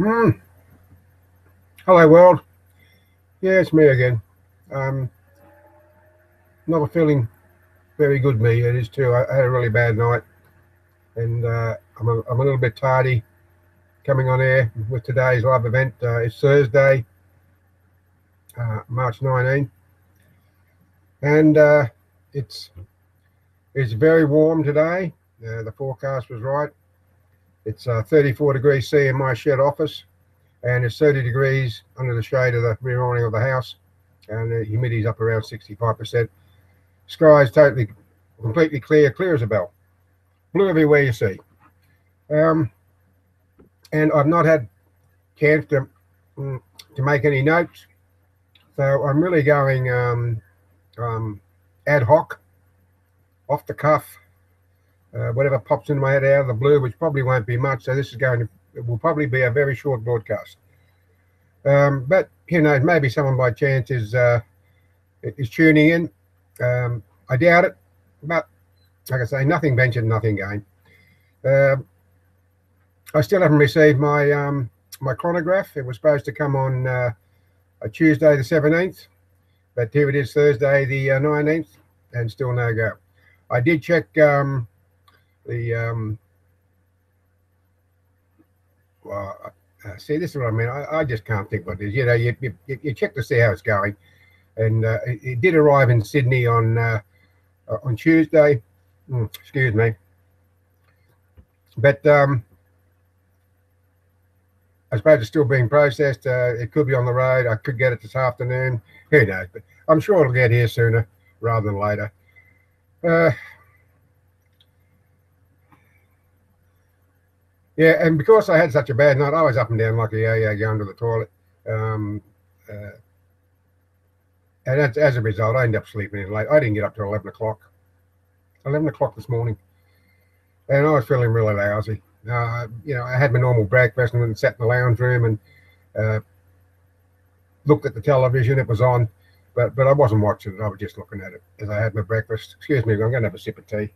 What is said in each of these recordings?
Hmm. Hello, world. Yeah, it's me again. Um, not feeling very good, me. It is too. I had a really bad night, and uh, I'm, a, I'm a little bit tardy coming on air with today's live event. Uh, it's Thursday, uh, March 19, and uh, it's it's very warm today. Uh, the forecast was right. It's uh, 34 degrees C in my shed office, and it's 30 degrees under the shade of the rear awning of the house, and the humidity's up around 65%. Sky is totally, completely clear, clear as a bell. Blue everywhere you see. Um, and I've not had chance to mm, to make any notes, so I'm really going um, um, ad hoc, off the cuff, uh, whatever pops into my head out of the blue, which probably won't be much. So this is going to, it will probably be a very short broadcast. Um, but you know, maybe someone by chance is uh, is tuning in. Um, I doubt it, but like I say, nothing ventured, nothing gained. Uh, I still haven't received my um, my chronograph. It was supposed to come on uh, Tuesday the seventeenth, but here it is Thursday the uh, nineteenth, and still no go. I did check um, the um, well, uh, see, this is what I mean. I, I, just can't think what it is. You know, you, you, you check to see how it's going, and uh, it, it, did arrive in Sydney on uh, on Tuesday. Mm, excuse me, but um, I suppose it's still being processed. Uh, it could be on the road. I could get it this afternoon. Who knows? But I'm sure it'll get here sooner rather than later. Yeah, and because I had such a bad night, I was up and down like a yo-yo going to the toilet. Um, uh, and as, as, a result, I ended up sleeping in late. I didn't get up till 11 o'clock. 11 o'clock this morning. And I was feeling really lousy. Uh, you know, I had my normal breakfast and sat in the lounge room and uh, looked at the television. It was on, but but I wasn't watching it. I was just looking at it as I had my breakfast. Excuse me, I'm going to have a sip of tea.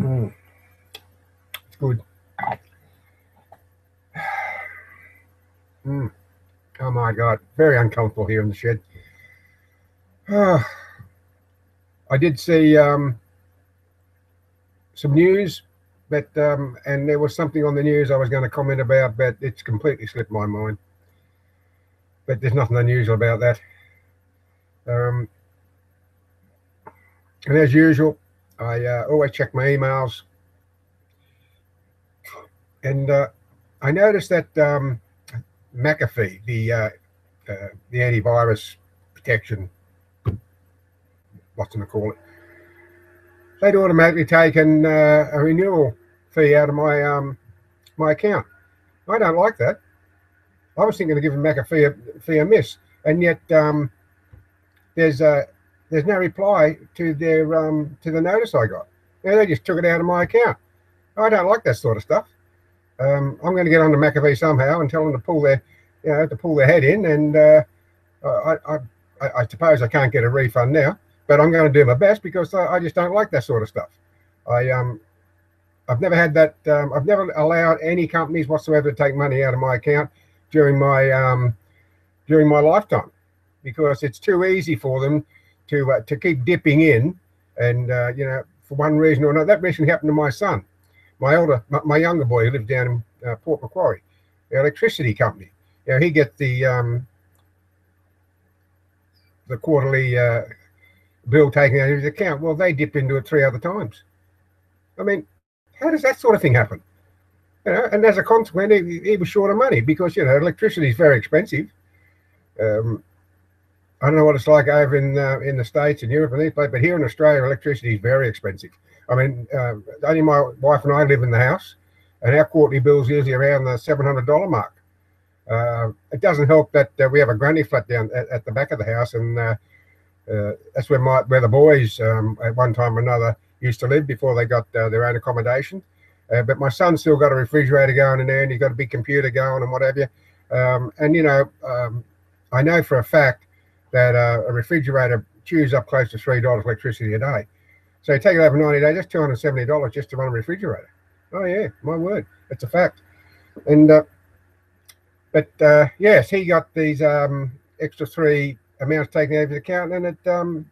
Mm. It's good. Mm. Oh my God, very uncomfortable here in the shed. Uh, I did see um, some news, but um, and there was something on the news I was going to comment about, but it's completely slipped my mind. But there's nothing unusual about that. Um, and as usual, I uh, always check my emails, and uh, I noticed that um, McAfee, the uh, uh the antivirus protection, what's going to call it, they'd automatically taken uh, a renewal fee out of my um, my account. I don't like that. I was thinking of giving McAfee a fee a miss, and yet um, there's a there's no reply to their um, to the notice I got. You they just took it out of my account. I don't like that sort of stuff. Um, I'm going to get on to McAfee somehow and tell them to pull their, you know, to pull their head in. And uh, I, I, I, suppose I can't get a refund now, but I'm going to do my best because I, I just don't like that sort of stuff. I um, I've never had that. Um, I've never allowed any companies whatsoever to take money out of my account during my um, during my lifetime because it's too easy for them to uh, to keep dipping in, and uh, you know, for one reason or another. That recently happened to my son, my older, my, my younger boy who lived down in uh, Port Macquarie, the electricity company. You know, he gets the um, the quarterly uh, bill taken out of his account. Well, they dipped into it three other times. I mean, how does that sort of thing happen? You know, and as a consequence, he, he was short of money because you know electricity is very expensive. Um, I don't know what it's like over in uh, in the states and Europe and these places, but here in Australia, electricity is very expensive. I mean, uh, only my wife and I live in the house, and our quarterly bill is usually around the seven hundred dollar mark. Uh, it doesn't help that uh, we have a granny flat down at, at, the back of the house, and uh, uh, that's where my where the boys um, at one time or another used to live before they got their own accommodation. but my son's still got a refrigerator going in there, and he's got a big computer going and what have you. Um, and you know, um, I know for a fact that uh, a refrigerator chews up close to three dollars electricity a day. So you take it over 90 days, that's $270 just to run a refrigerator. Oh yeah, my word. It's a fact. And uh, but uh, yes, he got these um, extra three amounts taken out of his account and it um,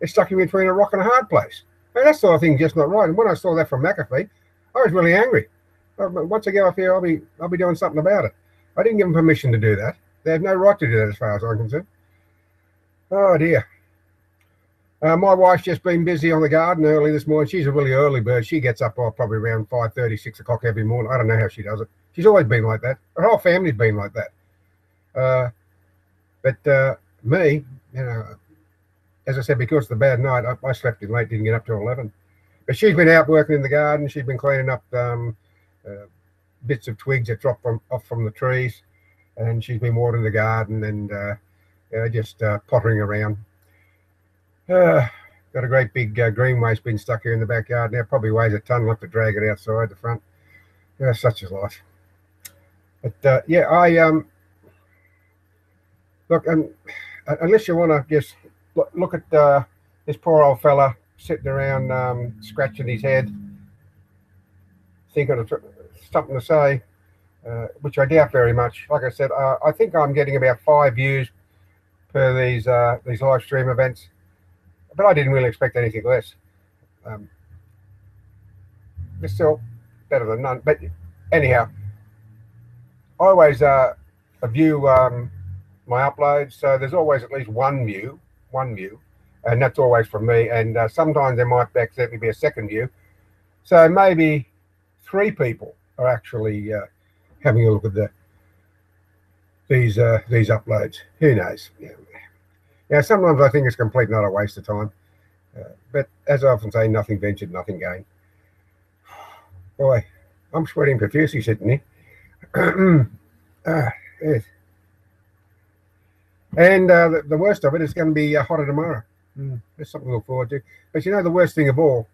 it stuck him between a rock and a hard place. And that sort of thing just not right. And when I saw that from McAfee, I was really angry. Once I get off here, I'll be I'll be doing something about it. I didn't give them permission to do that. They have no right to do that, as far as I'm concerned. Oh dear. Uh, my wife's just been busy on the garden early this morning. She's a really early bird. She gets up oh, probably around 5.30, 6 o'clock every morning. I don't know how she does it. She's always been like that. Her whole family's been like that. Uh, but uh, me, you know, as I said, because of the bad night, I, I, slept in late, didn't get up till 11. But she's been out working in the garden. She's been cleaning up um, uh, bits of twigs that drop from, off from the trees. And she's been watering the garden and uh, just uh, pottering around. Uh, got a great big uh, green waste bin stuck here in the backyard now. Probably weighs a ton. I'll have to drag it outside the front. Yeah, such is life. But uh, yeah, I um look and uh, unless you want to just look, at uh, this poor old fella sitting around um, scratching his head, thinking of something to say, which I doubt very much. Like I said, I think I'm getting about five views per these uh, these live stream events but I didn't really expect anything less. Um, it's still better than none. But anyhow, I always uh, view um, my uploads, so there's always at least one view, one view, and that's always from me. And uh, sometimes there might accidentally be a second view, so maybe three people are actually uh, having a look at the these uh, these uploads. Who knows? Yeah. Now, sometimes I think it's complete not a waste of time. Uh, but as I often say, nothing ventured, nothing gained. Boy, I'm sweating profusely sitting here. uh, yes. And uh, the, the, worst of it is going to be uh, hotter tomorrow. Mm, there's something to look forward to. But you know, the worst thing of all,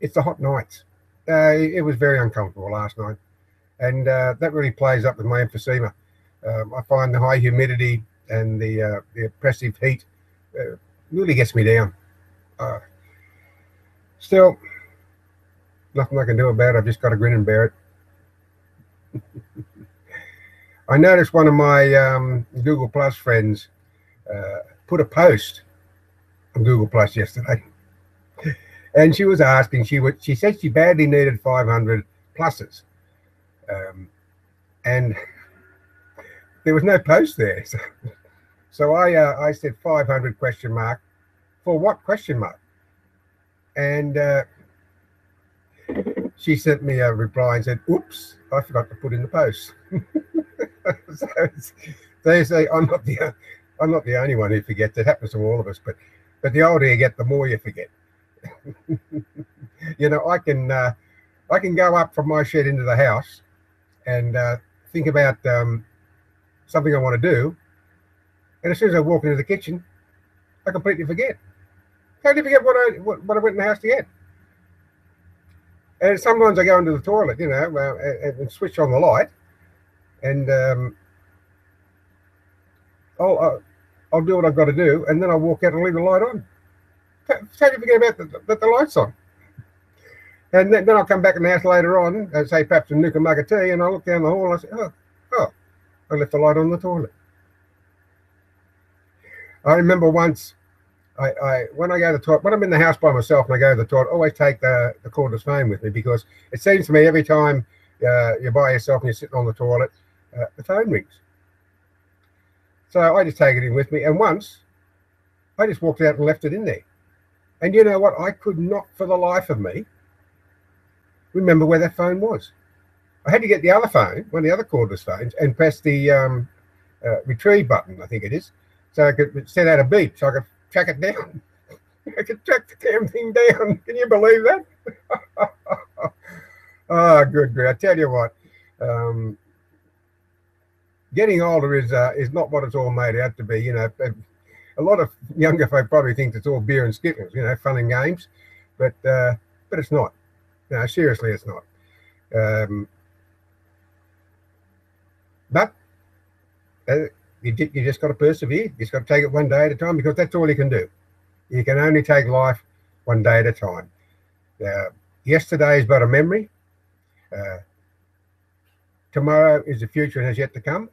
it's the hot nights. Uh, it was very uncomfortable last night. And uh, that really plays up with my emphysema. Um, I find the high humidity and the, uh, the oppressive heat uh, really gets me down. Uh, still, nothing I can do about it. I've just got to grin and bear it. I noticed one of my um, Google Plus friends uh, put a post on Google Plus yesterday, and she was asking. She would. She said she badly needed 500 pluses, um, and there was no post there. So so I uh, I said 500 question mark for what question mark? And uh, she sent me a reply and said, "Oops, I forgot to put in the post." so they say I'm not the I'm not the only one who forgets. It happens to all of us, but but the older you get, the more you forget. you know, I can uh, I can go up from my shed into the house and uh, think about um, something I want to do, and as soon as I walk into the kitchen, I completely forget. Totally forget what I what, what I went in the house to get. And sometimes I go into the toilet, you know, uh, and, and, switch on the light, and um, I'll, I'll, I'll do what I've got to do, and then I'll walk out and leave the light on. Totally forget about the, that the light's on. And then, then I'll come back in the house later on, and say perhaps a nuka mug of tea, and I'll look down the hall and I say, oh, I left the light on the toilet. I remember once, I, I when I go to the toilet, when I'm in the house by myself and I go to the toilet, I always take the, the cordless phone with me because it seems to me every time uh, you're by yourself and you're sitting on the toilet, uh, the phone rings. So I just take it in with me. And once I just walked out and left it in there. And you know what? I could not for the life of me remember where that phone was. I had to get the other phone, one of the other cordless phones, and press the um, uh, retrieve button, I think it is, so I could send out a beep so I could track it down. I could track the damn thing down. Can you believe that? oh, good, good. I tell you what, um, getting older is uh, is not what it's all made out to be. You know, a lot of younger folk probably think it's all beer and skittles, you know, fun and games, but uh, but it's not. No, seriously, it's not. Um, but uh, you, you just got to persevere. You just got to take it one day at a time because that's all you can do. You can only take life one day at a time. Yesterday is but a memory. Uh, tomorrow is the future and has yet to come.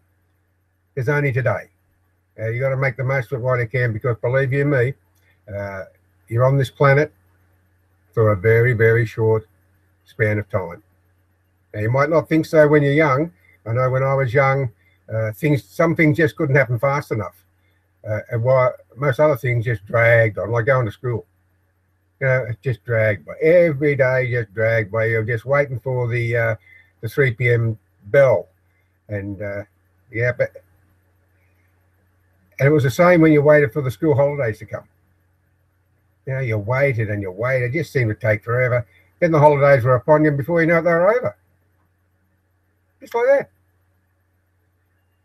There's only today. Uh, you got to make the most of it while you can because believe you me, uh, you're on this planet for a very, very short span of time. Now, you might not think so when you're young. I know when I was young, uh, things, some things just couldn't happen fast enough. Uh, and why most other things just dragged on, like going to school. You know, it just dragged by. Every day just dragged by. You're just waiting for the uh, the 3 p.m. bell. And uh, yeah, but and it was the same when you waited for the school holidays to come. You know, you waited and you waited. It just seemed to take forever. Then the holidays were upon you, and before you know it, they were over. Just like that.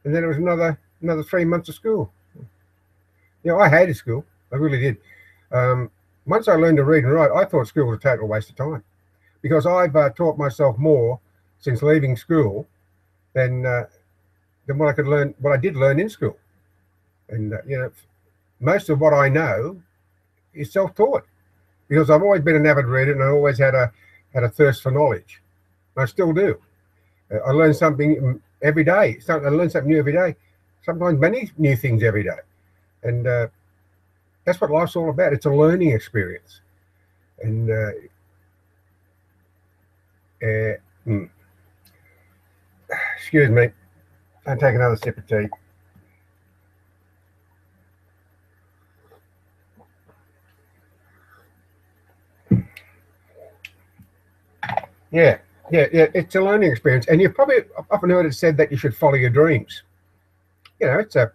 And then it was another another three months of school. You know, I hated school. I really did. Um, once I learned to read and write, I thought school was a total waste of time because I've uh, taught myself more since leaving school than uh, than what I could learn, what I did learn in school. And uh, you know, most of what I know is self-taught because I've always been an avid reader and I always had a had a thirst for knowledge. I still do. Uh, I learn something every day. I learn something new every day. Sometimes many new things every day, and uh, that's what life's all about. It's a learning experience, and uh, uh, hmm. excuse me, I'll take another sip of tea. Yeah, yeah, yeah. It's a learning experience, and you've probably often heard it said that you should follow your dreams. You know, it's a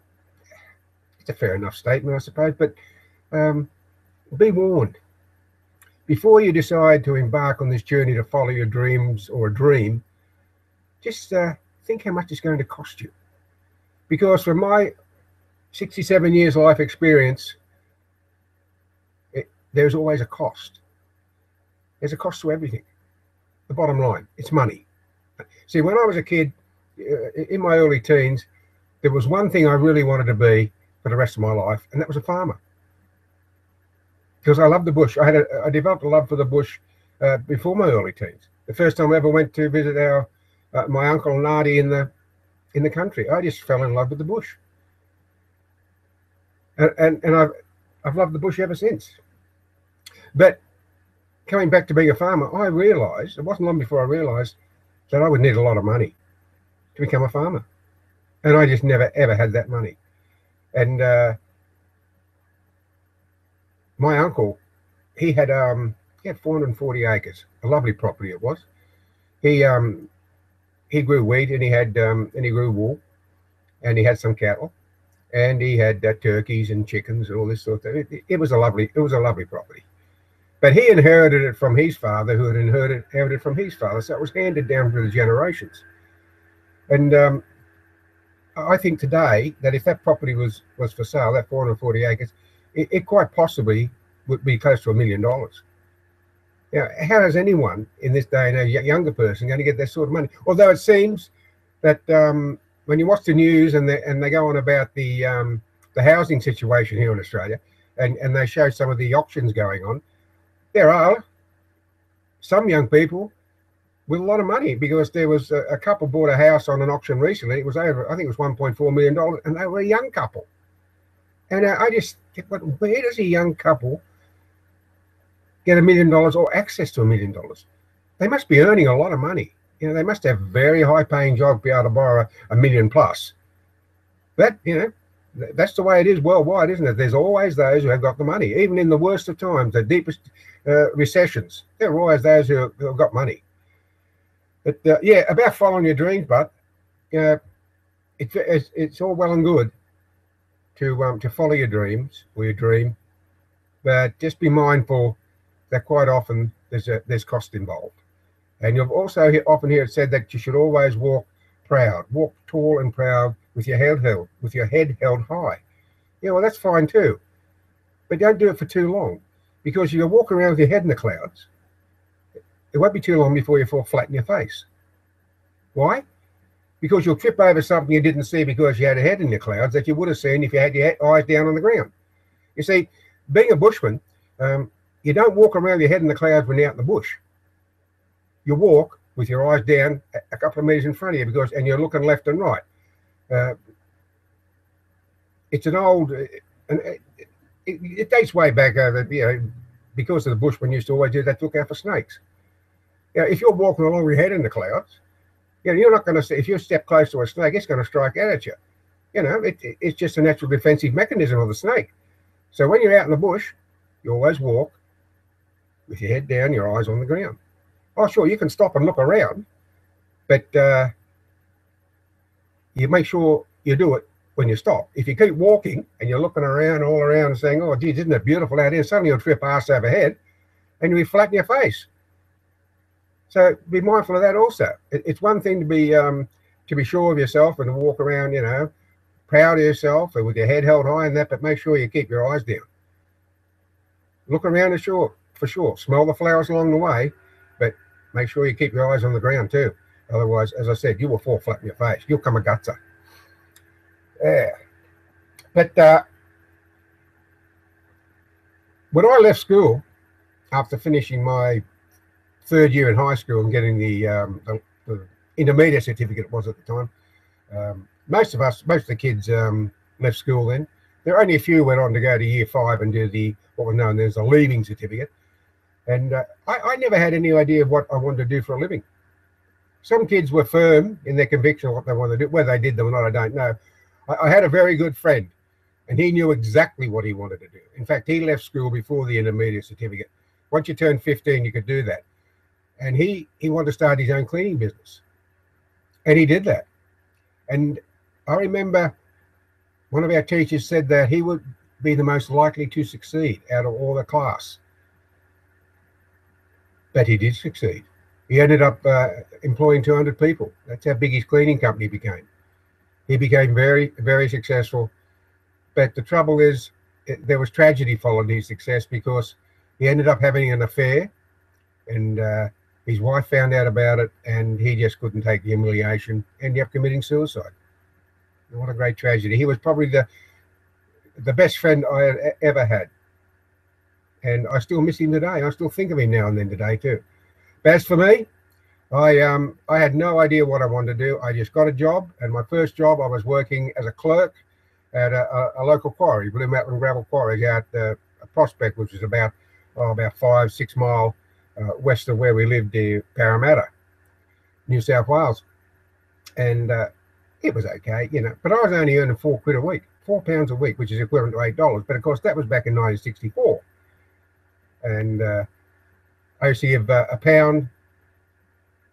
it's a fair enough statement, I suppose. But um, be warned before you decide to embark on this journey to follow your dreams or a dream. Just uh, think how much it's going to cost you, because from my 67 years life experience, it, there's always a cost. There's a cost to everything the bottom line. It's money. See, when I was a kid, uh, in my early teens, there was one thing I really wanted to be for the rest of my life, and that was a farmer. Because I loved the bush. I had a, I developed a love for the bush uh, before my early teens. The first time I ever went to visit our uh, my uncle auntie in the in the country, I just fell in love with the bush. And and, and I've I've loved the bush ever since. But coming back to being a farmer, I realised it wasn't long before I realised that I would need a lot of money to become a farmer, and I just never ever had that money. And uh, my uncle, he had um, he had 440 acres, a lovely property it was. He um, he grew wheat and he had um, and he grew wool, and he had some cattle, and he had uh, turkeys and chickens and all this sort of thing. It, it was a lovely it was a lovely property. But he inherited it from his father, who had inherited, inherited from his father. So it was handed down through the generations. And um, I think today that if that property was was for sale, that 440 acres, it, it quite possibly would be close to a million dollars. Now, how is anyone in this day and age, a younger person, going to get that sort of money? Although it seems that um, when you watch the news and they, and they go on about the um, the housing situation here in Australia, and, and they show some of the auctions going on, there are some young people with a lot of money because there was a, a, couple bought a house on an auction recently. It was over, I think it was 1.4 million dollars, and they were a young couple. And uh, I just, where does a young couple get a million dollars or access to a million dollars? They must be earning a lot of money. You know, they must have very high paying job to be able to borrow a million plus. That, you know, that's the way it is worldwide, isn't it? There's always those who have got the money, even in the worst of times, the deepest uh, recessions. There are always those who have, got money. But uh, yeah, about following your dreams, but uh, it's, it's, it's all well and good to um, to follow your dreams or your dream, but just be mindful that quite often there's a there's cost involved, and you've also often heard it said that you should always walk proud, walk tall and proud with your head held with your head held high. Yeah, well that's fine too, but don't do it for too long because you're walking around with your head in the clouds. It won't be too long before you fall flat in your face. Why? Because you'll trip over something you didn't see because you had a head in the clouds that you would have seen if you had your eyes down on the ground. You see, being a bushman, um, you don't walk around your head in the clouds when you're out in the bush. You walk with your eyes down a couple of meters in front of you because, and you're looking left and right. Uh, it's an old, uh, and it, it, it, dates way back. Uh, you know, because of the bushmen used to always do that, look out for snakes. You if you're walking along your head in the clouds, you know, you're not going to. If you step close to a snake, it's going to strike out at you. You know, it, it's just a natural defensive mechanism of the snake. So when you're out in the bush, you always walk with your head down, your eyes on the ground. Oh, sure, you can stop and look around, but uh, you make sure you do it when you stop. If you keep walking and you're looking around, all around, and saying, "Oh, geez, isn't it beautiful out here?" Suddenly you'll trip ass overhead, and you'll be flat in your face. So be mindful of that also. it's one thing to be um, to be sure of yourself and to walk around, you know, proud of yourself and with your head held high and that, but make sure you keep your eyes down. Look around the shore for sure. Smell the flowers along the way, but make sure you keep your eyes on the ground too. Otherwise, as I said, you will fall flat in your face. You'll come a gutser. Yeah. But uh, when I left school, after finishing my third year in high school and getting the, um, the, the intermediate certificate it was at the time, um, most of us, most of the kids um, left school then. There were only a few went on to go to year five and do the what was known as a leaving certificate. And uh, I, I, never had any idea of what I wanted to do for a living. Some kids were firm in their conviction of what they wanted to do. Whether they did them or not, I don't know. I, I had a very good friend, and he knew exactly what he wanted to do. In fact, he left school before the intermediate certificate. Once you turned 15, you could do that. And he he wanted to start his own cleaning business, and he did that. And I remember one of our teachers said that he would be the most likely to succeed out of all the class. But he did succeed. He ended up uh, employing 200 people. That's how big his cleaning company became. He became very, very successful. But the trouble is, it, there was tragedy following his success because he ended up having an affair and uh, his wife found out about it and he just couldn't take the humiliation, ended up committing suicide. What a great tragedy. He was probably the the best friend I ever had. And I still miss him today. I still think of him now and then today too. As for me, I um I had no idea what I wanted to do. I just got a job, and my first job I was working as a clerk at a, a, a local quarry, Blue Mountain Gravel Quarry, out uh, a prospect, which is about oh, about five six mile uh, west of where we lived, in Parramatta, New South Wales, and uh, it was okay, you know. But I was only earning four quid a week, four pounds a week, which is equivalent to eight dollars. But of course, that was back in 1964, and uh, I used to give uh, a pound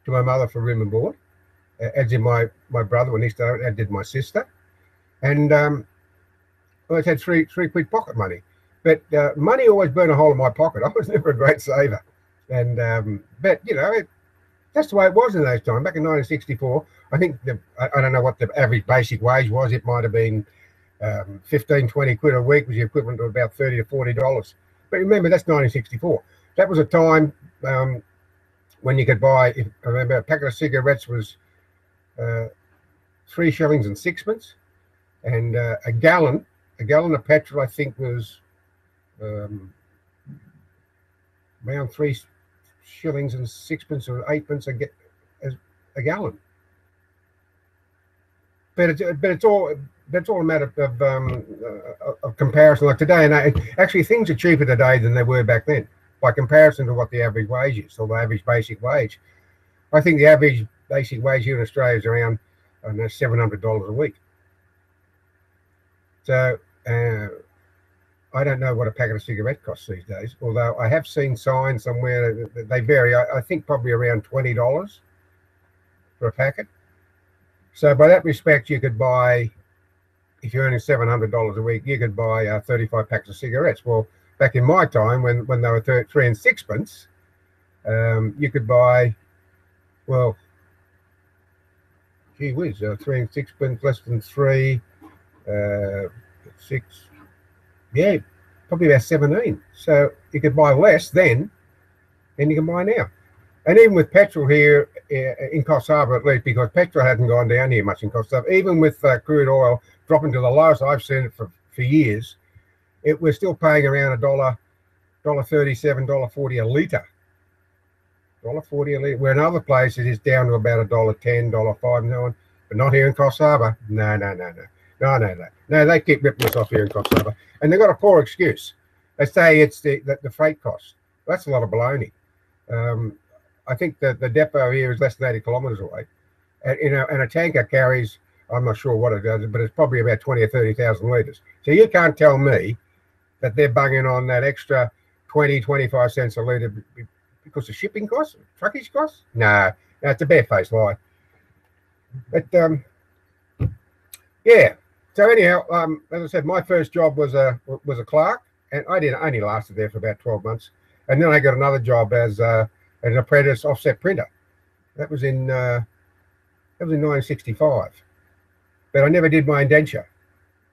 to my mother for room and board, as did my my brother when he started, as did my sister, and um, I always had three three quid pocket money. But uh, money always burned a hole in my pocket. I was never a great saver, and um, but you know it, that's the way it was in those times. Back in 1964, I think the, I, I, don't know what the average basic wage was. It might have been um, 15, 20 quid a week, was the equivalent to about 30 or 40 dollars. But remember, that's 1964. That was a time um, when you could buy. I remember a packet of cigarettes was uh, three shillings and sixpence, and uh, a gallon, a gallon of petrol, I think was um, around three shillings and sixpence or eightpence a, a gallon but it's but it's all that's all a matter of um, uh, of comparison. Like today, and I, actually things are cheaper today than they were back then, by comparison to what the average wage is, or the average basic wage. I think the average basic wage here in Australia is around I know seven hundred dollars a week. So uh, I don't know what a packet of cigarettes costs these days. Although I have seen signs somewhere that they vary. I, I think probably around twenty dollars for a packet. So by that respect, you could buy, if you're earning seven hundred dollars a week, you could buy uh, thirty-five packs of cigarettes. Well, back in my time, when when they were th- three and sixpence, um, you could buy, well, gee whiz, uh, three and sixpence, less than three, uh, six, yeah, probably about seventeen. So you could buy less then than you can buy now and even with petrol here uh, in Coffs Harbour, at least because petrol hasn't gone down here much in Coffs Harbour, even with uh, crude oil dropping to the lowest I've seen it for, for years, it we're still paying around a dollar, dollar thirty-seven, dollar forty a litre. Dollar forty a litre. Where in other places it's down to about a dollar ten, dollar five, and so on. But not here in Coffs Harbour. No, no, no, no. No, no, no. No, they keep ripping us off here in Coffs Harbour. And they've got a poor excuse. They say it's the, the, the freight cost. That's a lot of baloney. Um, I think that the depot here is less than 80 kilometres away. And, you know, and a tanker carries, I'm not sure what it does, but it's probably about 20 or 30,000 litres. So you can't tell me that they're bunging on that extra 20, 25 cents a litre because of shipping costs, truckage costs? No, no it's a barefaced lie. But um, yeah, so anyhow, um, as I said, my first job was a was a clerk, and I did only lasted there for about twelve months, and then I got another job as uh, an apprentice offset printer. That was in uh, that was in 1965, but I never did my indenture.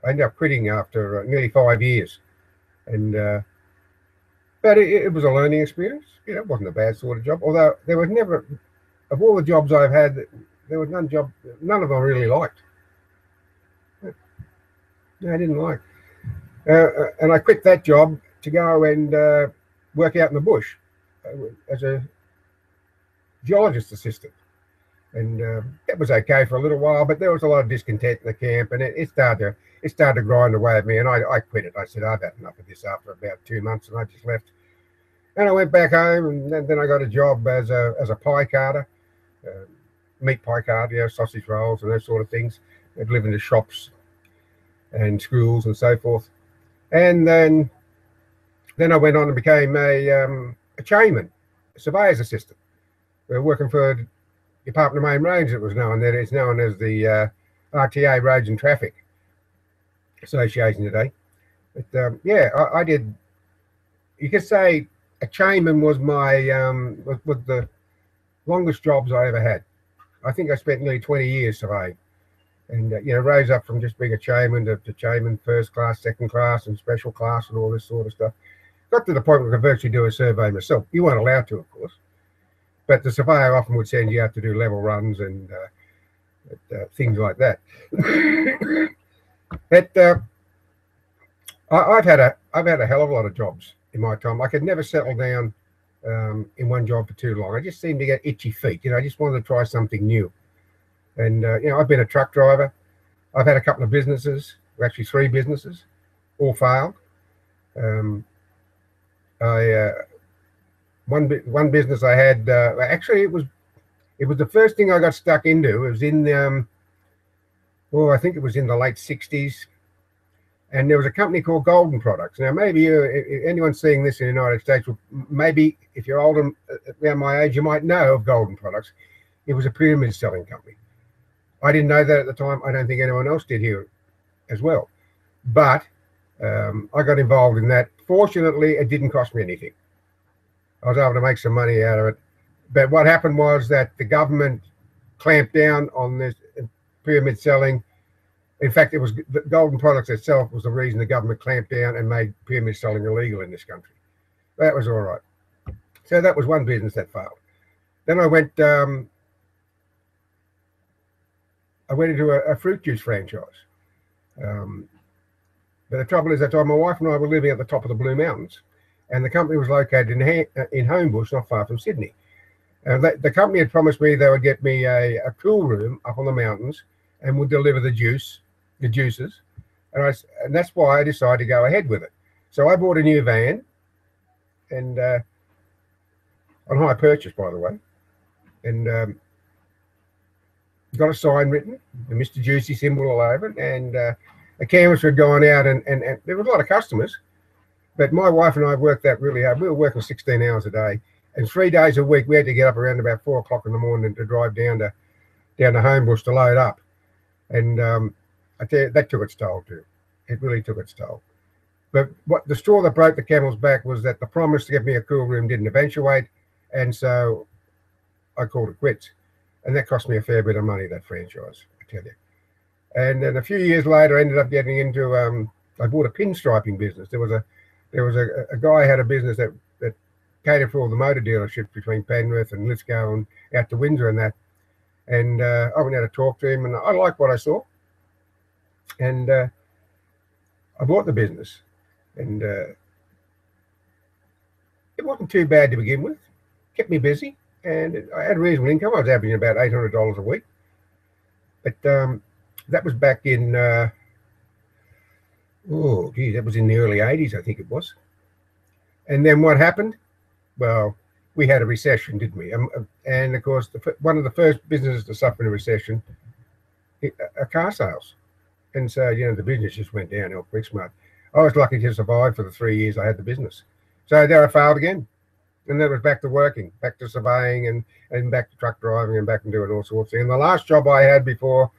I ended up quitting after uh, nearly five years, and uh, but it, it, was a learning experience. You know, it wasn't a bad sort of job. Although there was never, of all the jobs I've had, there was none job, none of them I really liked. I didn't like. Uh, and I quit that job to go and uh, work out in the bush uh, as a geologist assistant. And uh, that was okay for a little while, but there was a lot of discontent in the camp, and it, it started to it started to grind away at me. And I, I quit it. I said I've had enough of this after about two months, and I just left. And I went back home, and then, then I got a job as a as a pie carter, uh, meat pie carter, you know, sausage rolls and those sort of things. I'd live in the shops and schools and so forth. And then then I went on and became a, um, a chainman, a surveyor's assistant. We were working for Department of Main Roads, it was known then. It's known as the uh, RTA Roads and Traffic Association today. But um, yeah, I, I, did, you could say a chainman was my, um, was, was the longest jobs I ever had. I think I spent nearly 20 years surveying and uh, you know rose up from just being a chainman to, to chainman first class second class and special class and all this sort of stuff got to the point where i could virtually do a survey myself you weren't allowed to of course but the surveyor often would send you out to do level runs and uh, uh, things like that but uh, I, have had a i've had a hell of a lot of jobs in my time i could never settle down um, in one job for too long i just seemed to get itchy feet you know i just wanted to try something new and, uh, you know, I've been a truck driver. I've had a couple of businesses, actually three businesses, all failed. Um, I, uh, one, one business I had, uh, actually it was, it was the first thing I got stuck into. It was in, um, well, I think it was in the late 60s. And there was a company called Golden Products. Now, maybe you, anyone seeing this in the United States, maybe if you're older, around my age, you might know of Golden Products. It was a pyramid selling company. I didn't know that at the time. I don't think anyone else did here as well. But um, I got involved in that. Fortunately, it didn't cost me anything. I was able to make some money out of it. But what happened was that the government clamped down on this pyramid selling. In fact, it was the Golden Products itself was the reason the government clamped down and made pyramid selling illegal in this country. That was all right. So that was one business that failed. Then I went um, I went into a, a fruit juice franchise. Um, but the trouble is, that my wife and I were living at the top of the Blue Mountains, and the company was located in ha- in Homebush, not far from Sydney. And the company had promised me they would get me a, a cool room up on the mountains and would deliver the juice, the juices, and I and that's why I decided to go ahead with it. So I bought a new van, and uh, on high purchase, by the way, and um, got a sign written, the Mr. Juicy symbol all over it, and uh, a canvas had gone out, and, and, and there was a lot of customers. But my wife and I worked that really hard. We were working 16 hours a day, and three days a week we had to get up around about four o'clock in the morning to drive down to down to Homebush to load up. And um, I tell you, that took its toll too. It really took its toll. But what the straw that broke the camel's back was that the promise to get me a cool room didn't eventuate, and so I called it quits and that cost me a fair bit of money. That franchise, I tell you. And then a few years later, I ended up getting into. Um, I bought a pinstriping business. There was a there was a, a guy had a business that that catered for all the motor dealerships between Penrith and Lithgow and out to Windsor and that. And uh, I went out to talk to him, and I liked what I saw. And uh, I bought the business, and uh, it wasn't too bad to begin with. Kept me busy, and I had reasonable income. I was averaging about eight hundred dollars a week, but um, that was back in uh, oh, gee, that was in the early '80s, I think it was. And then what happened? Well, we had a recession, didn't we? Um, and of course, the, one of the first businesses to suffer in a recession, a car sales. And so, you know, the business just went downhill quick smart. I was lucky to survive for the three years I had the business. So there I failed again. And then it was back to working, back to surveying and, and back to truck driving and back and doing all sorts of things. And the last job I had before,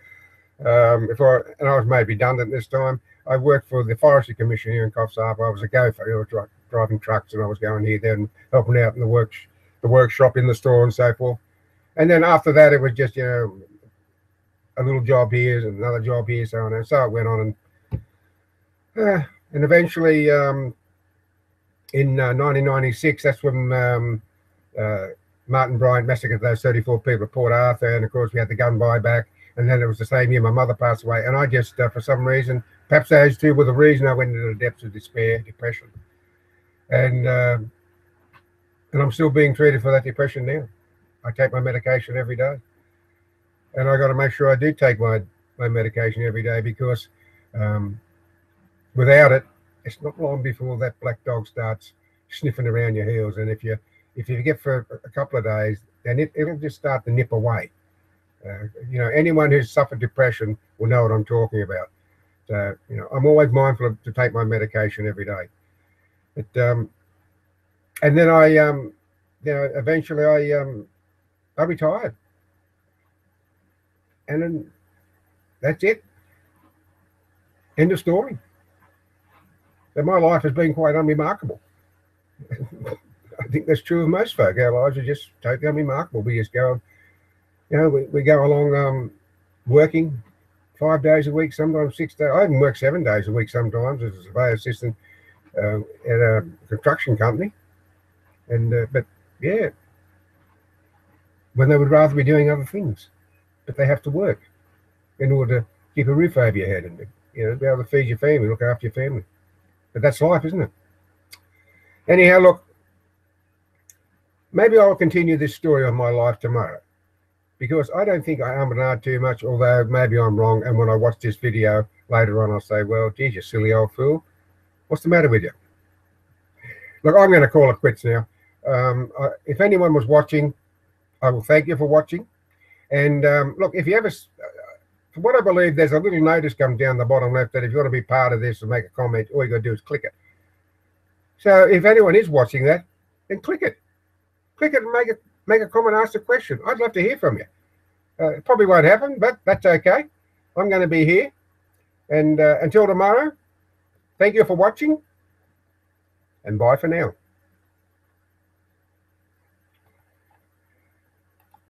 um, before and I was made redundant this time, I worked for the Forestry Commission here in Coffs Harbour. I was a gopher, you know, driving trucks and I was going here then helping out in the work the workshop in the store and so forth. And then after that it was just, you know, a little job here and another job here, so on and so it went on and uh, and eventually um, in uh, 1996 that's when um, uh, Martin Bryant massacred those 34 people at Port Arthur and of course we had the gun buyback and then it was the same year my mother passed away and I just uh, for some reason perhaps those two were the reason I went into the depths of despair depression and um, and I'm still being treated for that depression now. I take my medication every day, and I got to make sure I do take my my medication every day because um, without it, it's not long before that black dog starts sniffing around your heels. And if you if you get for a couple of days, then it, it'll just start to nip away. Uh, you know, anyone who's suffered depression will know what I'm talking about. So, you know, I'm always mindful of, to take my medication every day. But um, and then I um, you know, eventually I um, I retired, and then that's it. End of story. And my life has been quite unremarkable. I think that's true of most folk. Our lives are just totally unremarkable. We just go, you know, we, we go along um, working five days a week, sometimes six days. I even work seven days a week sometimes as a survey assistant uh, at a construction company. And uh, but yeah, when they would rather be doing other things, but they have to work in order to keep a roof over your head and you know be able to feed your family, look after your family. But that's life, isn't it? Anyhow, look, maybe I'll continue this story of my life tomorrow because I don't think I am and too much, although maybe I'm wrong. And when I watch this video later on, I'll say, well, geez, you silly old fool. What's the matter with you? Look, I'm going to call it quits now. Um, uh, if anyone was watching, I will thank you for watching. And um, look, if you ever, uh, from what I believe, there's a little notice come down the bottom left that if you want to be part of this and make a comment, all you got to do is click it. So if anyone is watching that, then click it. Click it and make it make a comment, ask a question. I'd love to hear from you. Uh, it probably won't happen, but that's okay. I'm going to be here. And uh, until tomorrow, thank you for watching and bye for now.